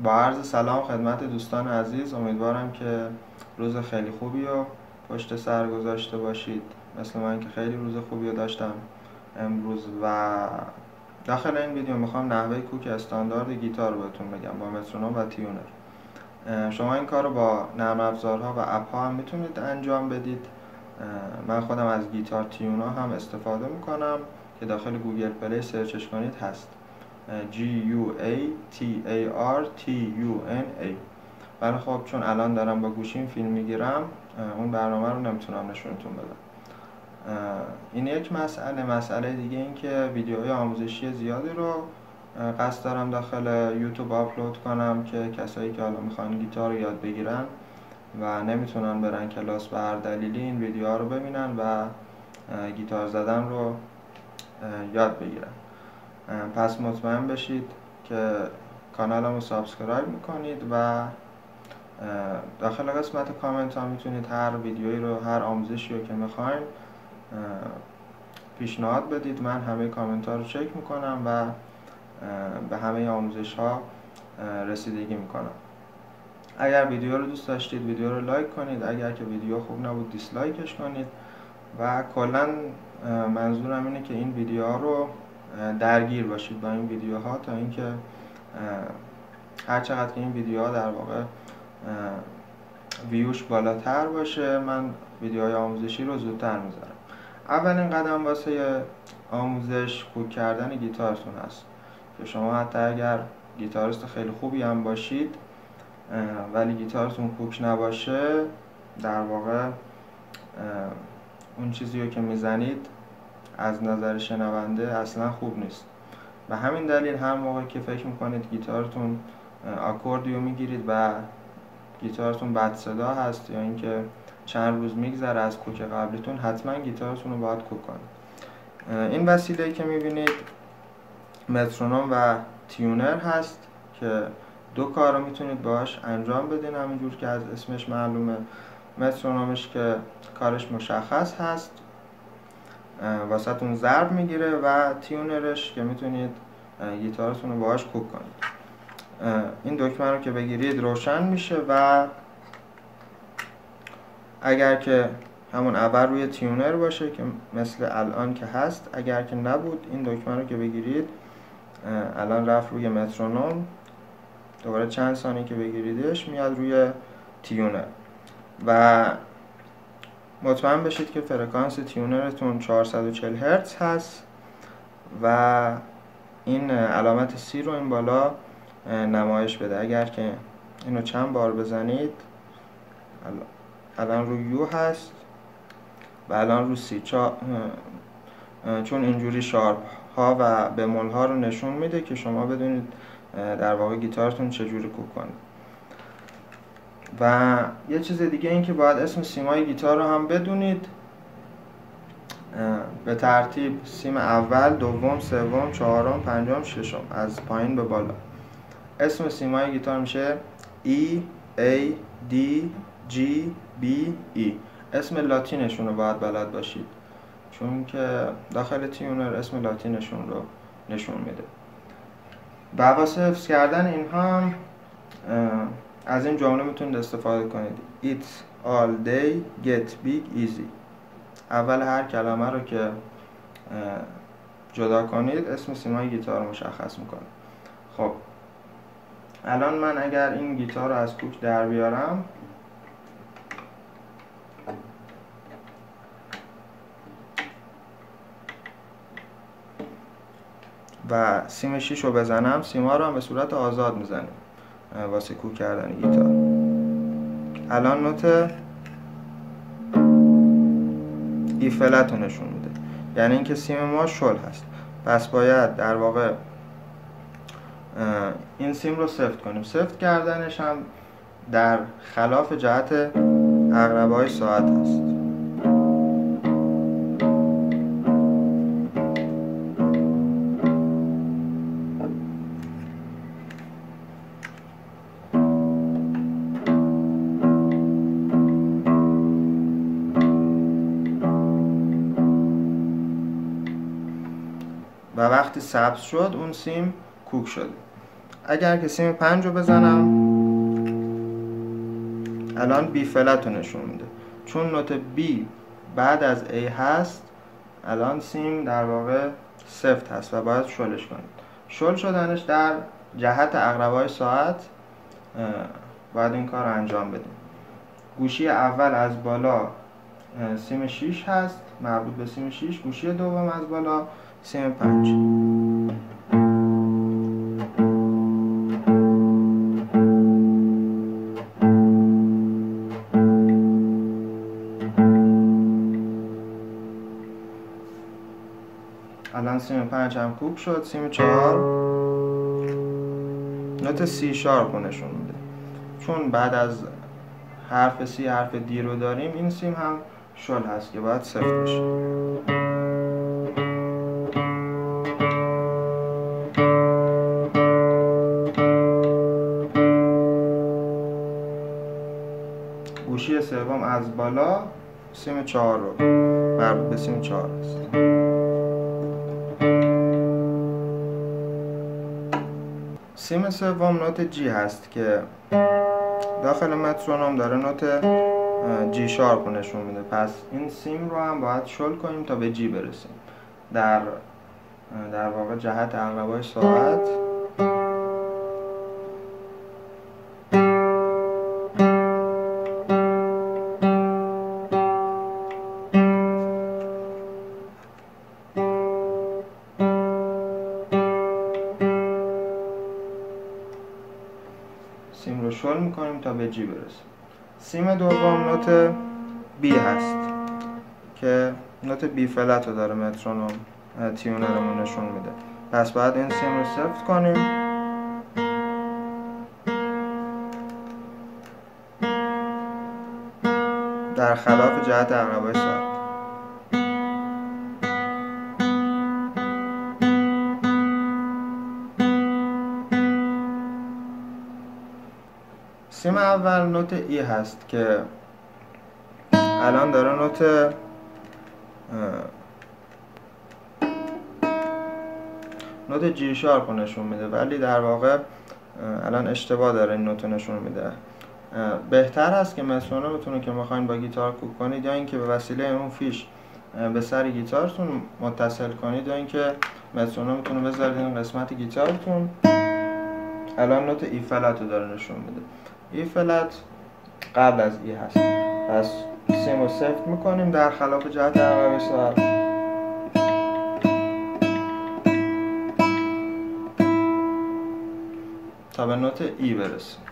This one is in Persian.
با عرض سلام خدمت دوستان عزیز امیدوارم که روز خیلی خوبی رو پشت سر گذاشته باشید. مثل من که خیلی روز خوبی رو داشتم امروز و داخل این ویدیو می‌خوام نحوه کوک استاندارد گیتار رو بهتون بگم با مترونوم و tuner. شما این کار رو با نرم افزارها و app ها هم می‌تونید انجام بدید. من خودم از Guitar Tuna هم استفاده می‌کنم که داخل گوگل پلی search ش کنید هست. G U A T A R T U N A. ولی خب چون الان دارم با گوشیم فیلم می‌گیرم اون برنامه رو نمی‌تونم نشونتون بدم. این یک مسئله. مسئله دیگه این که ویدیوهای آموزشی زیادی رو قصد دارم داخل یوتیوب آپلود کنم که کسایی که حالا می‌خوان گیتار رو یاد بگیرن و نمی‌تونن برن کلاس به هر دلیلی این ویدیوها رو ببینن و گیتار زدن رو یاد بگیرن. پس مطمئن بشید که کانالمو subscribe می‌کنید و داخل قسمت کامنت ها می‌تونید هر ویدیویی رو هر آموزشی رو که می‌خواین پیشنهاد بدید. من همه کامنت ها رو چک می‌کنم و به همه آموزش ها رسیدگی می‌کنم. اگر ویدیو رو دوست داشتید ویدیو رو like کنید. اگر که ویدیو خوب نبود dislike ش کنید. و کلا منظورم اینه که این ویدیوها رو درگیر باشید با این ویدیوها تا اینکه هر چقدر که این ویدیوها در واقع ویوش بالاتر باشه من ویدیوهای آموزشی رو زودتر می‌ذارم. اولین قدم واسه آموزش کوک کردن گیتارتون هست که شما حتی اگر گیتاریست خیلی خوبی هم باشید ولی گیتارتون کوک نباشه در واقع اون چیزی رو که می‌زنید از نظر شنونده اصلا خوب نیست. و همین دلیل هر موقع که فکر می‌کنید گیتارتون آکوردیو می‌گیرید و گیتارتون بد صدا هست یا اینکه چند روز میگذره از کوک قبلیتون حتما گیتارتون رو باید کوک کنید. این وسیله که می‌بینید مترونوم و تیونر هست که دو کار رو می‌تونید باش انجام بدین. همینجور که از اسمش معلومه مترونومش که کارش مشخص هست. واسهتون ضرب می‌گیره و تیونرش که می‌تونید گیتارتون رو باهاش کوک کنید. این دکمه رو که بگیرید روشن میشه و اگر که همون اول روی تیونر باشه که مثل الان که هست اگر که نبود این دکمه رو که بگیرید الان رفت روی مترونوم. دوباره چند ثانیه که بگیریدش میاد روی تیونر. و مطمئن بشید که فرکانس تیونرتون 440 هرتز هست و این علامت سی رو این بالا نمایش بده. اگر که اینو چند بار بزنید الان رو یو هست و الان رو سی چون اینجوری شارپ ها و بمول ها رو نشون میده که شما بدونید در واقع گیتارتون چجوری کوک کنید و یه چیز دیگه این که باید اسم سیمای گیتار رو هم بدونید. به ترتیب سیم اول، دوم، سوم، چهارم، پنجم، ششم. از پایین به بالا. اسم سیمای گیتار میشه E A D G B E. اسم لاتینشون رو باید بلد باشید. چون که داخل تیونر اسم لاتینشون رو نشون میده. و حفظ کردن اینها هم از این جمله می‌تونید استفاده کنید. It's all day get big easy. اول هر کلمه رو که جدا کنید اسم سیمای گیتار رو مشخص می‌کنه. خب. الان من اگر این گیتار رو از کوک در بیارم و سیم 6 رو بزنم سیما رو هم به صورت آزاد می‌زنیم. واسه کوک کردن گیتار. الان نوت ای فلت رو نشون میده. یعنی اینکه سیم ما شل هست. پس باید در واقع این سیم رو سفت کنیم. سفت کردنش هم در خلاف جهت اقربه ساعت هست. و وقتی سبز شد اون سیم کوک شده اگر که سیم پنج رو بزنم الان بی فلت رو نشون میده. چون نوت بی بعد از A هست الان سیم در واقع سفت هست و باید شلش کنید شل شدنش در جهت اقربای ساعت باید این کار رو انجام بدیم. گوشی اول از بالا سیم 6 هست مربوط به سیم 6 گوشی دوم از بالا سیم 5 الان سیم 5 هم کوب شد سیم 4 نوت سی شارپ نشون میده. چون بعد از حرف سی حرف دی رو داریم این سیم هم شل هست که باید سفت بشه گوشی سوم از بالا سیم چهار رو. مربوط به سیم چهار است. سیم سوم نوت جی هست که داخل مترونوم داره نوت جی شارپ نشون میده. پس این سیم رو هم باید شل کنیم تا به جی برسیم. در در واقع جهت اقربای ساعت سیم رو شل می‌کنیم تا به جی برسیم. سیم دوم نوت بی هست که نوت بی فلت رو داره مترونوم تیونرمون نشون میده. پس باید این سیم رو سفت کنیم. در خلاف جهت اقربای ساعت سیم اول نوت E هست که الان داره نوت نوت G sharp نشون میده. ولی در واقع الان اشتباه داره این نوت نشون میده. بهتر هست که مترونومتون که می‌خواین با گیتار کوک کنید یا اینکه به وسیله اون فیش به سر گیتارتون متصل کنید یا اینکه مترونومتون رو بذارید این قسمت گیتارتون الان نوت ای فلت رو داره نشون میده. ای فلت قبل از ای هست. پس سیم رو سفت می‌کنیم در خلاف جهت عقب ساعت تا به نوت ای برسیم.